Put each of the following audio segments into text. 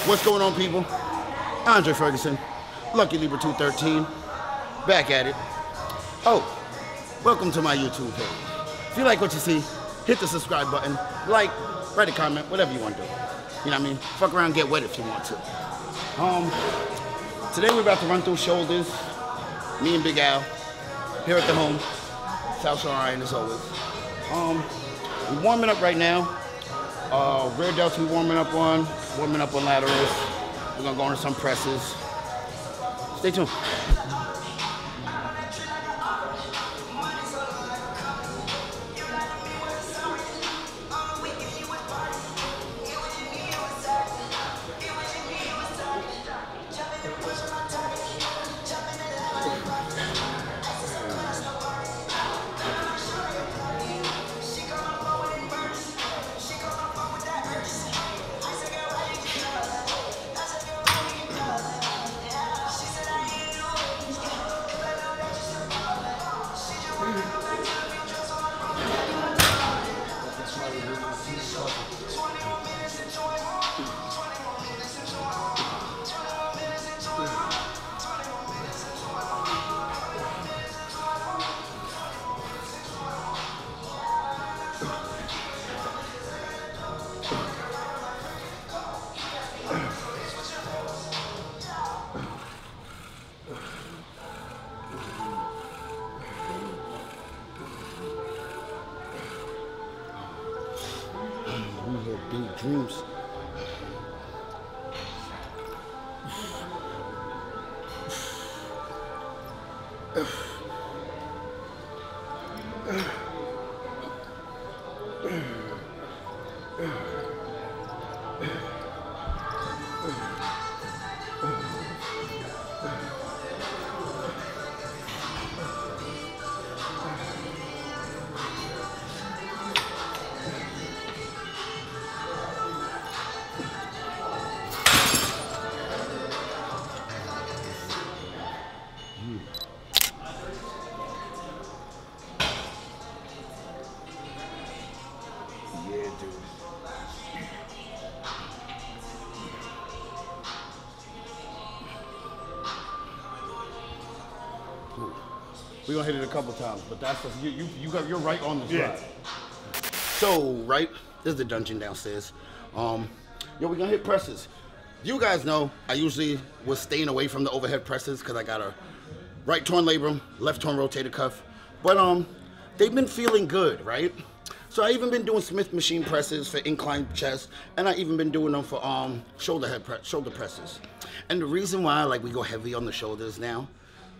What's going on, people? Andre Ferguson, Lucky Libra 213, back at it. Oh, welcome to my YouTube page. If you like what you see, hit the subscribe button, like, write a comment, whatever you want to do. You know what I mean? Fuck around, get wet if you want to. Um, today we're about to run through shoulders. Me and Big Al here at the home, South Shore Iron as always. Um, warming up right now. Uh, rear delts we warming up on, warming up on laterals. We're gonna go into some presses. Stay tuned. We're gonna hit it a couple times, but that's you you you got you're right on the Yeah. slide. So right, this is the dungeon downstairs. Um, yo, we're gonna hit presses. You guys know I usually was staying away from the overhead presses because I got a right torn labrum, left torn rotator cuff. But um, they've been feeling good, right? So I even been doing Smith machine presses for incline chest, and I even been doing them for um shoulder head pre- shoulder presses. And the reason why like we go heavy on the shoulders now,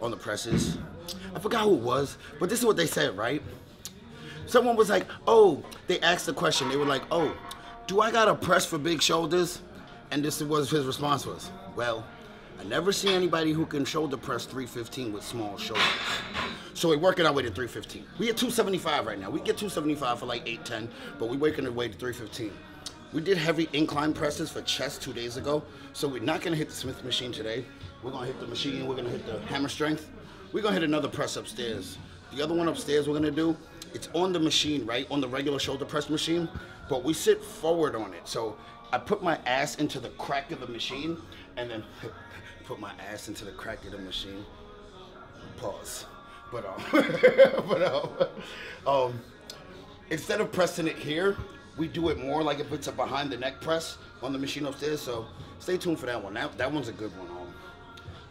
on the presses, I forgot who it was, but this is what they said, right? Someone was like, oh, they asked the question. They were like, oh, do I got to press for big shoulders? And this was his response was, well, I never see anybody who can shoulder press 315 with small shoulders. So we're working our way to 315. We at 275 right now. We get 275 for like 810, but we're working our way to 315. We did heavy incline presses for chest two days ago, so we're not gonna hit the Smith machine today. We're gonna hit the machine, we're gonna hit the hammer strength. We're gonna hit another press upstairs. The other one upstairs we're gonna do, it's on the machine, right? On the regular shoulder press machine, but we sit forward on it. So I put my ass into the crack of the machine and then put my ass into the crack of the machine. Pause. But um, but um, um, instead of pressing it here, we do it more like if it's a behind the neck press on the machine upstairs. So stay tuned for that one. That that one's a good one.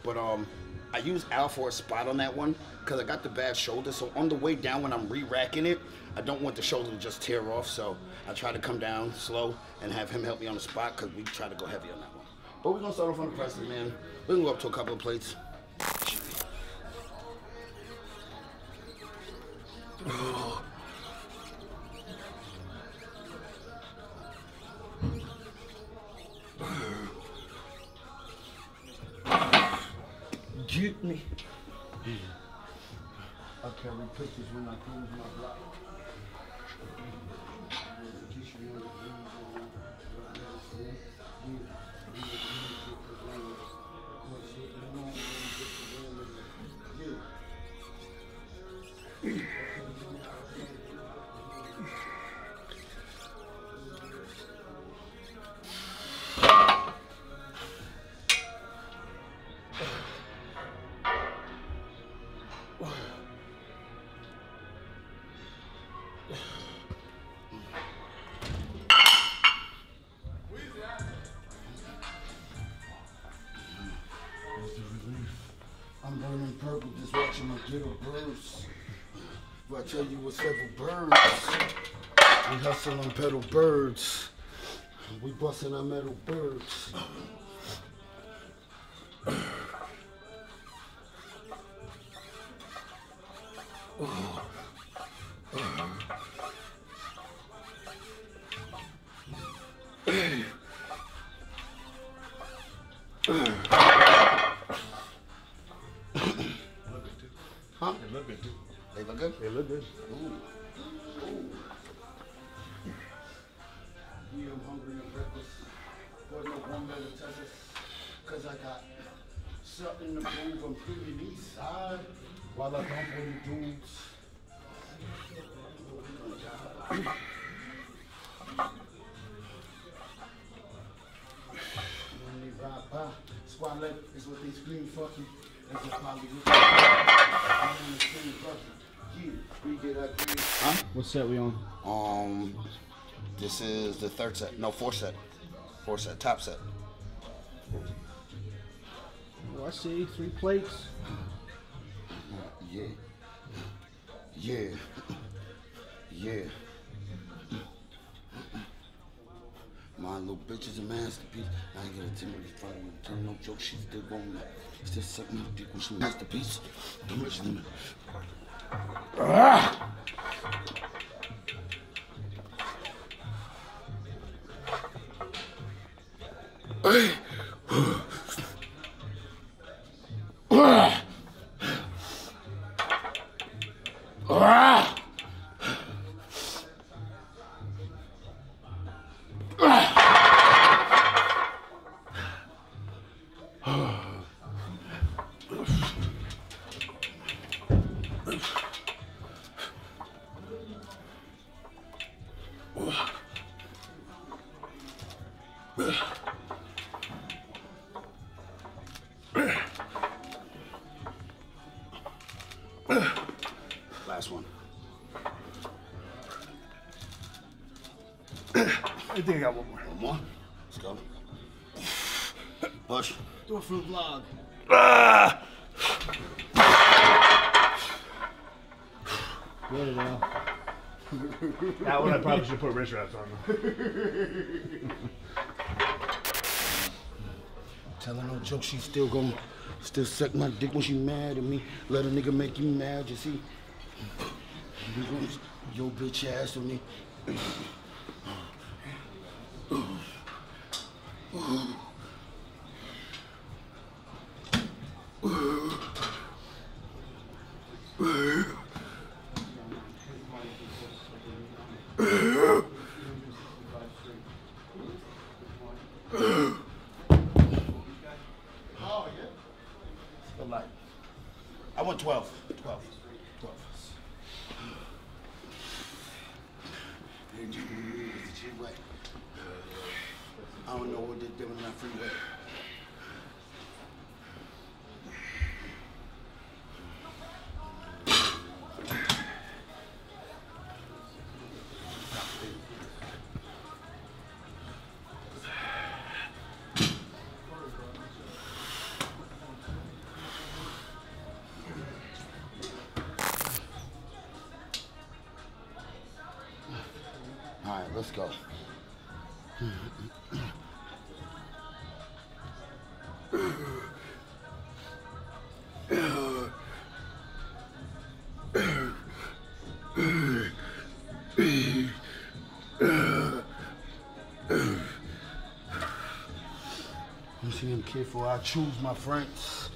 But um, I use Al for a spot on that one because I got the bad shoulder. So on the way down when I'm re-racking it, I don't want the shoulder to just tear off. So I try to come down slow and have him help me on the spot because we try to go heavy on that one. But we're gonna start off on the presses, man. We're gonna go up to a couple of plates. Get me. I carry pictures when I close my block. Watching my little birds. If I tell you what several birds, we hustle on pedal birds. We busting our metal birds. They They look good? They look good. Ooh. Ooh. Yeah, I'm hungry and breakfast. But no one better touch us. Cause I got something to prove. I'm pretty east side. While I dump on the dudes. When they ride by, Squad is what they scream fucking. That's a probably What set we on? Um, this is the third set. No, fourth set. Fourth set. Top set. Oh, I see three plates. Yeah. Yeah. Yeah. My little bitch is a masterpiece. I ain't gonna tell me this front of Tell no joke, she's still going up. Still sucking my dick when she masterpiece. Don't to me. Ah! Last one. I think I got one more. One more. Let's go. Push. Do it for the vlog. Get it out. That one I probably should put wrist wraps on. Tell her no joke, she still gon' still suck my dick when she mad at me. Let a nigga make you mad, you see? You gon' Your bitch ass with me. I went 12. 12. 12. Shit? Uh, I don't know what they're doing in that freeway. I'm careful, I choose my friends.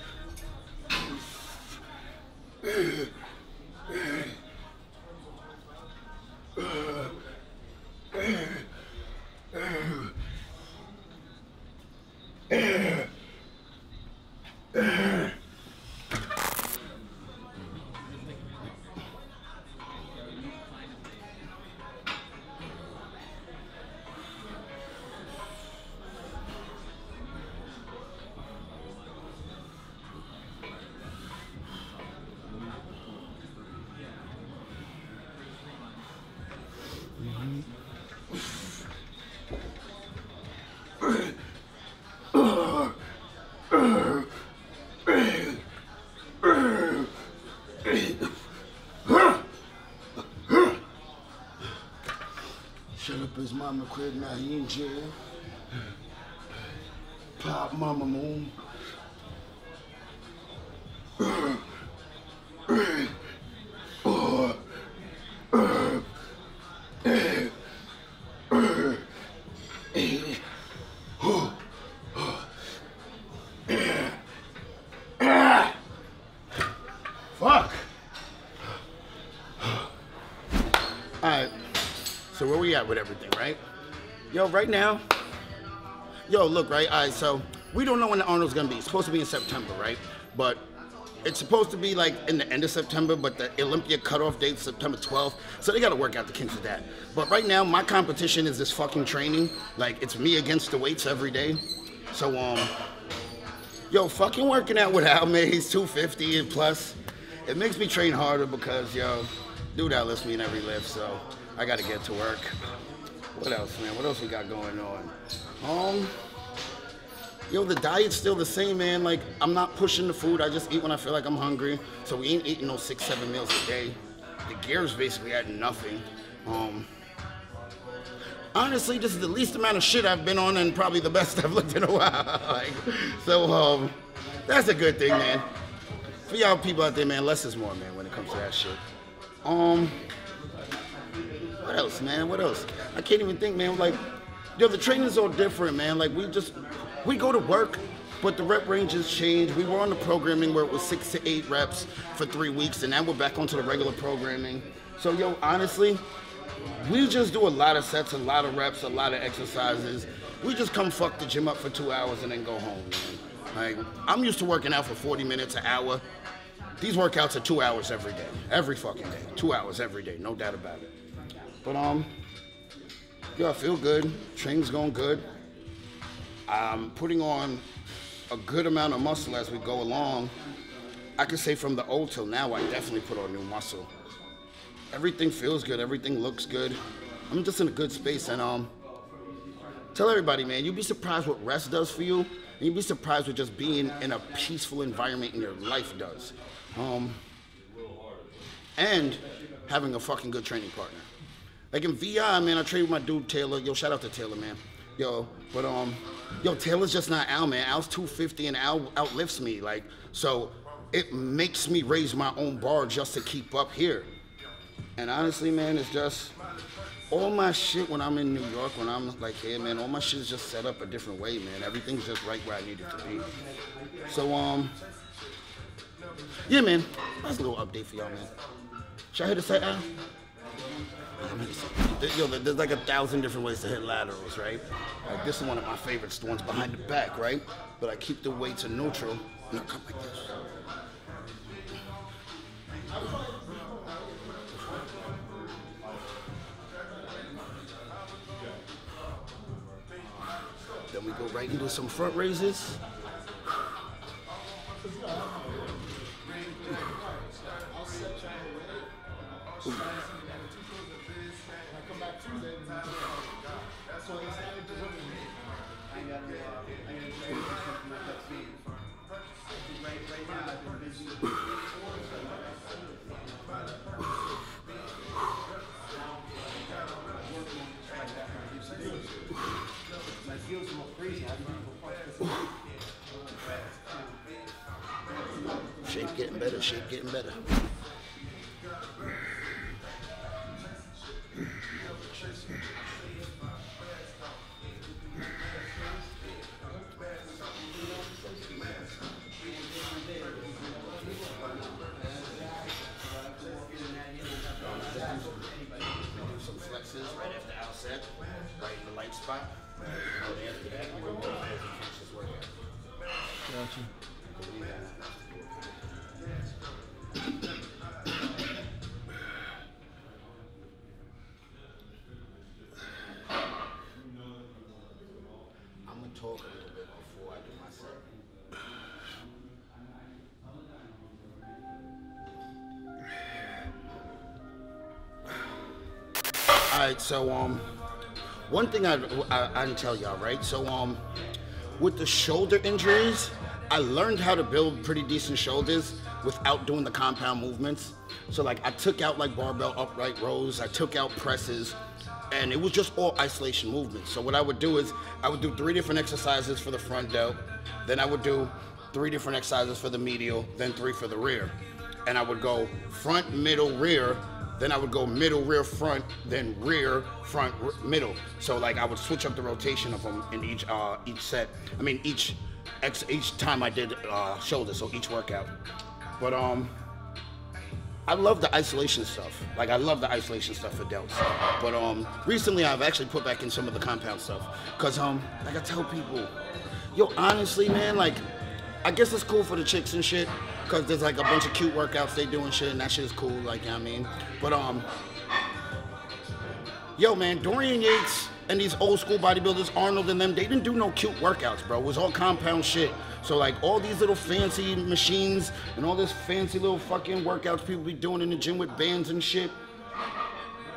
His mama crib, now he in jail. Pop mama moon. Yo, right now. Yo, look, right? Alright, so we don't know when the Arnold's gonna be. It's supposed to be in September, right? But it's supposed to be like in the end of September, but the Olympia cutoff date September 12th. So they gotta work out the kinks with that. But right now, my competition is this fucking training. Like it's me against the weights every day. So um, yo, fucking working out with Al Mays 250 and plus, it makes me train harder because yo, dude outlifts me in every lift. So I gotta get to work. What else, man? What else we got going on? Um. Yo, the diet's still the same, man. Like, I'm not pushing the food. I just eat when I feel like I'm hungry. So we ain't eating no six, seven meals a day. The gear's basically at nothing. Um, honestly, this is the least amount of shit I've been on and probably the best I've looked in a while. like, so, um, that's a good thing, man. For y'all people out there, man, less is more, man, when it comes to that shit. Um, what else, man? What else? I can't even think, man. Like, yo, the training's all different, man. Like, we just, we go to work, but the rep ranges change. We were on the programming where it was six to eight reps for three weeks, and now we're back onto the regular programming. So, yo, honestly, we just do a lot of sets, a lot of reps, a lot of exercises. We just come fuck the gym up for two hours and then go home, man. Like, I'm used to working out for 40 minutes, an hour. These workouts are two hours every day, every fucking day. Two hours every day, no doubt about it. But, um, yo, I feel good. Training's going good. I'm putting on a good amount of muscle as we go along. I can say from the old till now, I definitely put on new muscle. Everything feels good. Everything looks good. I'm just in a good space, and um, tell everybody, man, you'd be surprised what rest does for you, and you'd be surprised what just being in a peaceful environment in your life does. Um, and having a fucking good training partner. Like in VI, man, I train with my dude Taylor. Yo, shout out to Taylor, man. Yo, but um, yo, Taylor's just not Al, man. Al's 250 and Al outlifts me. Like, so it makes me raise my own bar just to keep up here. And honestly, man, it's just all my shit when I'm in New York, when I'm like here, man, all my shit is just set up a different way, man. Everything's just right where I need it to be. So um, yeah, man, that's a little update for y'all, man. Should I hit a set, Al? Yo, there's like a thousand different ways to hit laterals, right? Like this is one of my favorites, the ones behind the back, right? But I keep the weight to neutral and I come like this. Then we go right into some front raises. Shape getting better, shape getting better. Right in the light spot. Gotcha. One thing I, I I didn't tell y'all, right? So um, with the shoulder injuries, I learned how to build pretty decent shoulders without doing the compound movements. So like I took out like barbell upright rows, I took out presses, and it was just all isolation movements. So what I would do is I would do three different exercises for the front delt, then I would do three different exercises for the medial, then three for the rear, and I would go front, middle, rear. Then I would go middle, rear, front, then rear, front, r- middle. So like I would switch up the rotation of them in each uh, each set. I mean each ex- each time I did uh, shoulder, so each workout. But um, I love the isolation stuff. Like I love the isolation stuff for delts. But um, recently I've actually put back in some of the compound stuff. Cause um, like I tell people, yo, honestly, man, like I guess it's cool for the chicks and shit. Cause there's like a bunch of cute workouts they do and shit, and that shit is cool. Like you know what I mean, but um, yo, man, Dorian Yates and these old school bodybuilders, Arnold and them, they didn't do no cute workouts, bro. It was all compound shit. So like all these little fancy machines and all this fancy little fucking workouts people be doing in the gym with bands and shit.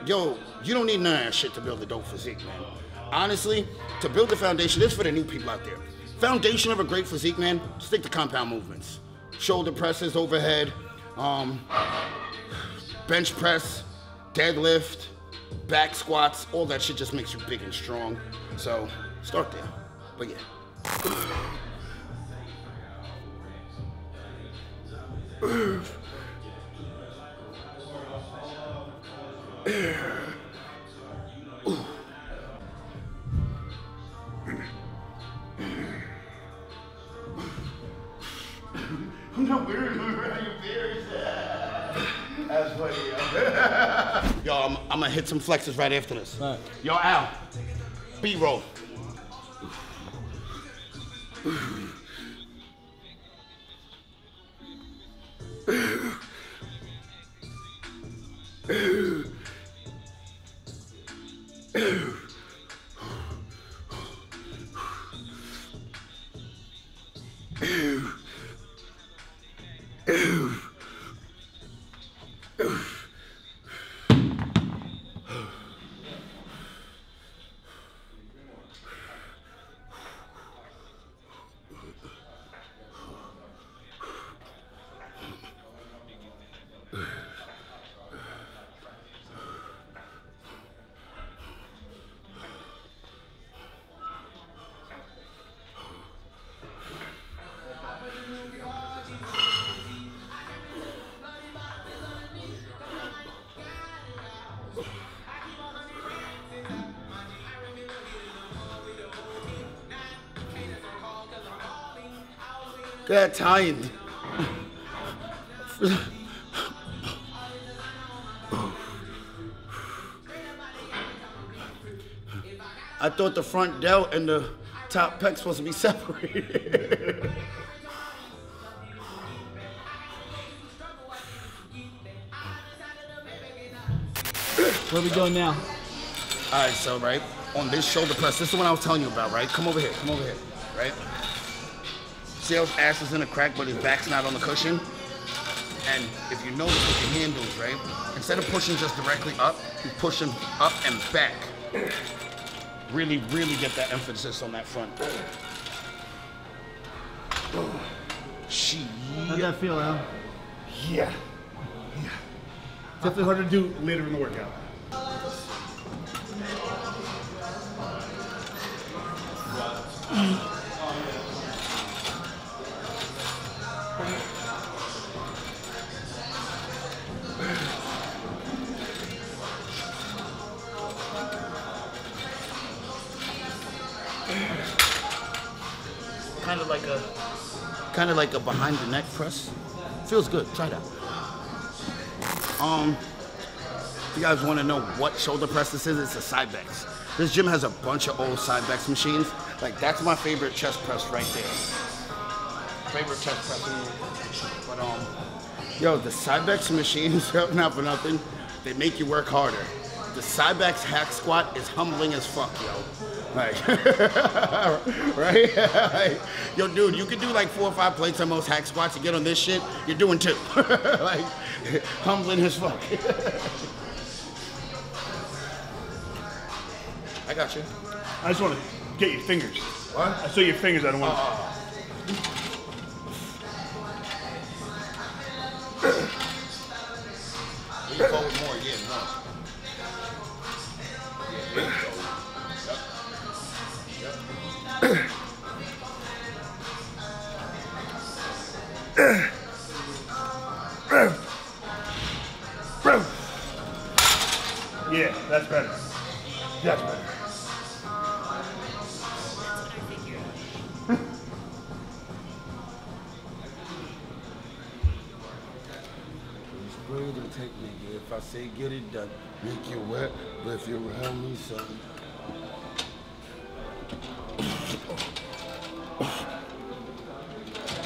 Yo, you don't need none of that shit to build a dope physique, man. Honestly, to build the foundation, this is for the new people out there. Foundation of a great physique, man, stick to compound movements. Shoulder presses overhead, um, bench press, deadlift, back squats, all that shit just makes you big and strong. So start there. But yeah. I'm not weird. That's funny, yo. yo, I'm, I'm gonna hit some flexes right after this. Right. Yo, Al, B Get tired. I thought the front delt and the top pec supposed to be separated. Where are we doing now? All right, so right on this shoulder press, this is the one I was telling you about, right? Come over here, come over here, right? See how his ass is in a crack, but his back's not on the cushion? And if you notice with your handles, right? Instead of pushing just directly up, you push them up and back. Really, really get that emphasis on that front. She. How'd that feel, Al? Yeah. Yeah. Definitely hard to do later in the workout. Kind like a, kind of like a behind the neck press. Feels good. Try that. Um, you guys want to know what shoulder press this is, it's a Cybex. This gym has a bunch of old Cybex machines. Like that's my favorite chest press right there. Favorite chest press. But um, yo, the Cybex machines, not for nothing, they make you work harder. The Cybex hack squat is humbling as fuck, yo. Like, right? Like, yo, dude, you could do like four or five plates on most hack squats. You get on this shit, you're doing two. like, humbling as fuck. I got you. I just want to get your fingers. What? I saw your fingers. I don't want. Lean oh, oh, oh.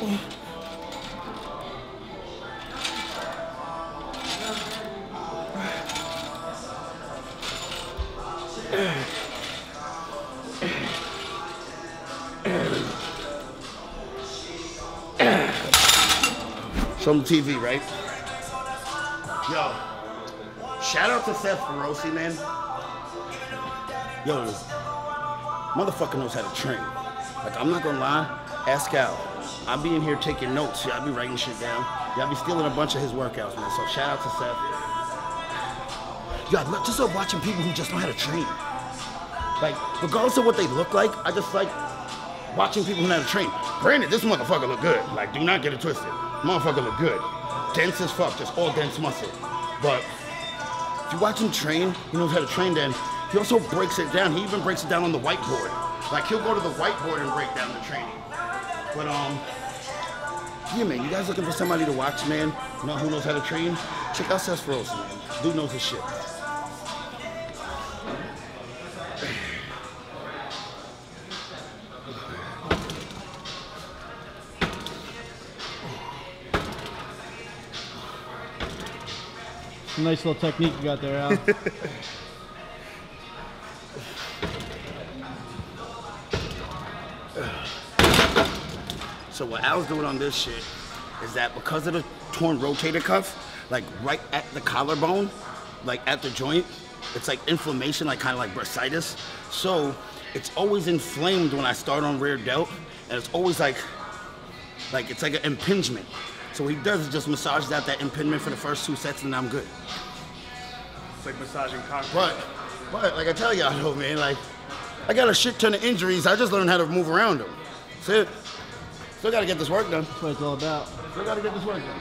Some TV, right? Yo, shout out to Seth Feroce, man. Yo, motherfucker knows how to train. Like, I'm not gonna lie, ask Al. I'll be in here taking notes. Y'all be writing shit down. Y'all be stealing a bunch of his workouts, man. So shout out to Seth. Love- just love watching people who just know how to train. Like, regardless of what they look like, I just like watching people who know how to train. Granted, this motherfucker look good. Like, do not get it twisted. Motherfucker look good. Dense as fuck, just all dense muscle. But if you watch him train, he knows how to train then. He also breaks it down. He even breaks it down on the whiteboard. Like he'll go to the whiteboard and break down the training. But um, yeah, man, you guys looking for somebody to watch, man? You know who knows how to train? Check out Seth Feroce, man. Dude knows his shit. Nice little technique you got there, Al. So what Al's doing on this shit is that because of the torn rotator cuff, like right at the collarbone, like at the joint, it's like inflammation, like kind of like bursitis. So it's always inflamed when I start on rear delt, and it's always like, like it's like an impingement. So what he does is just massages out that impingement for the first two sets, and I'm good. It's like massaging concrete. But, but like I tell y'all though, man, like I got a shit ton of injuries. I just learned how to move around them. That's it. Still gotta get this work done. That's what it's all about. Still gotta get this work done.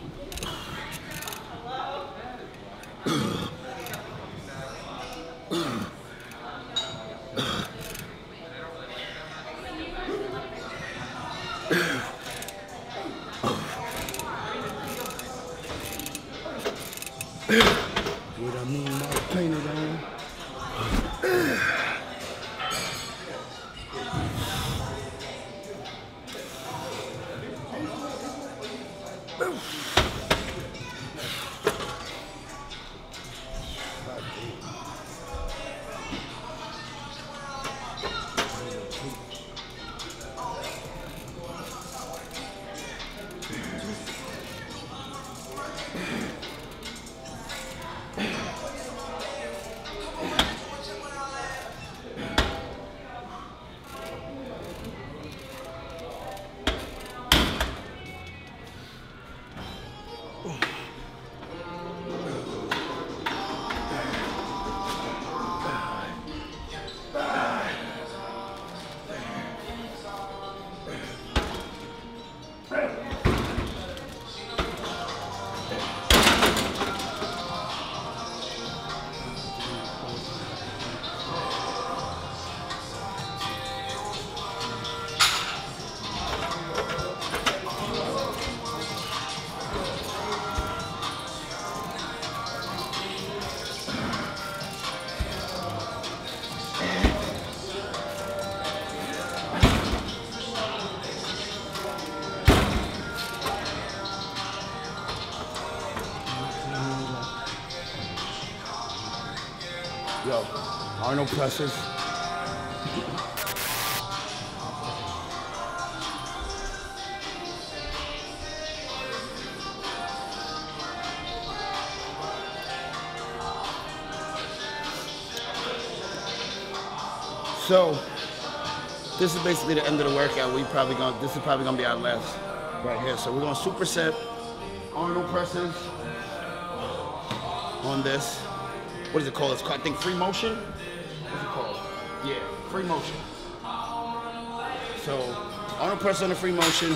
Arnold presses. So, this is basically the end of the workout. We probably gonna, this is probably gonna be our last right here. So we're gonna superset Arnold presses on this. What is it called? It's called, I think, free motion. What's it called? Yeah, free motion. So Arnold press on the free motion,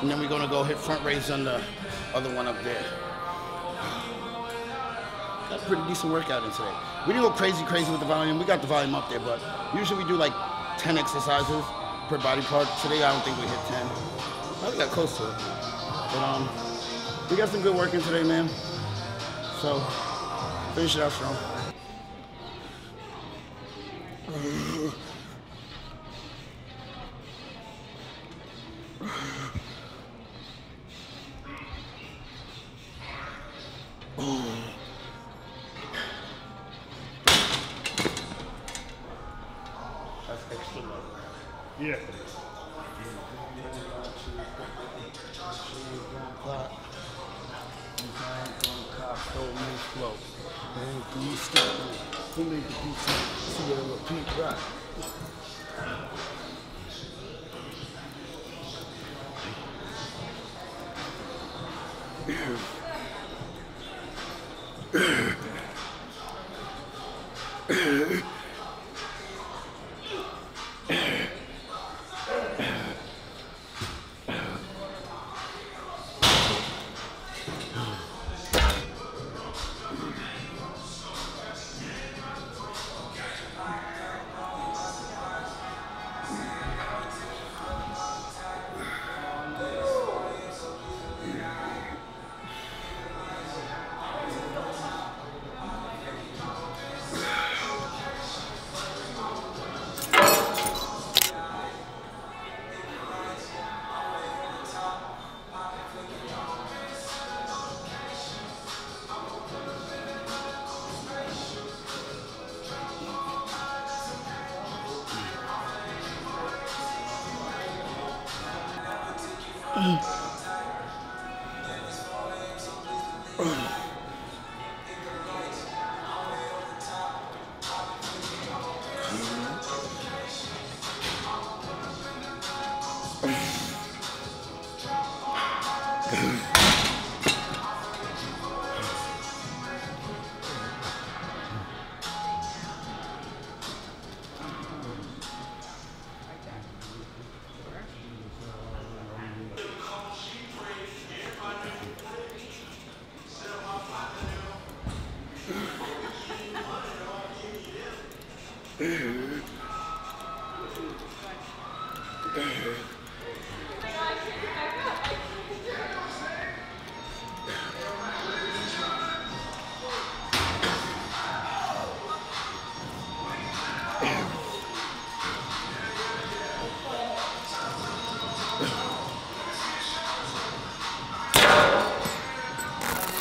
and then we're gonna go hit front raise on the other one up there. Got a pretty decent workout in today. We didn't go crazy, crazy with the volume. We got the volume up there, but usually we do like 10 exercises per body part. Today I don't think we hit 10. I got close to it. But um, we got some good work in today, man. So finish it out strong.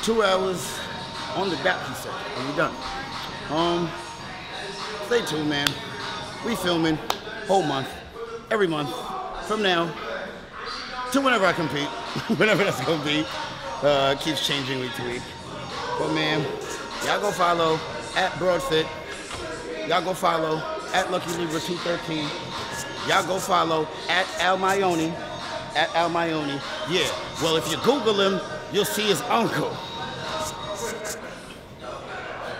Two hours on the dot, he said, and we're done. Um, stay tuned, man. We filming whole month, every month, from now to whenever I compete, whenever that's gonna be. Uh, keeps changing week to week. But man, y'all go follow at Broadfit. Y'all go follow at Lucky Libra 213. Y'all go follow at Al Mayoni. At Al Mayoni. Yeah. Well, if you Google him, you'll see his uncle.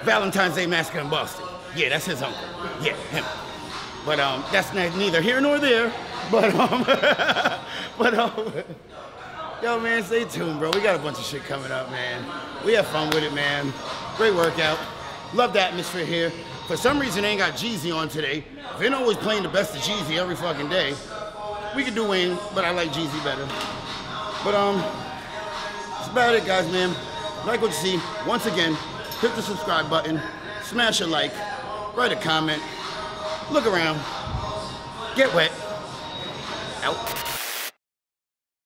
Valentine's Day Massacre in Boston. Yeah, that's his uncle. Yeah, him. But um, that's not, neither here nor there. But um, but um, yo, man, stay tuned, bro. We got a bunch of shit coming up, man. We have fun with it, man. Great workout. Love the atmosphere here. For some reason, they ain't got Jeezy on today. Vin always playing the best of Jeezy every fucking day. We could do Wayne, but I like Jeezy better. But um, that's about it, guys, man. Like what you see. Once again, hit the subscribe button, smash a like, write a comment, look around, get wet, out.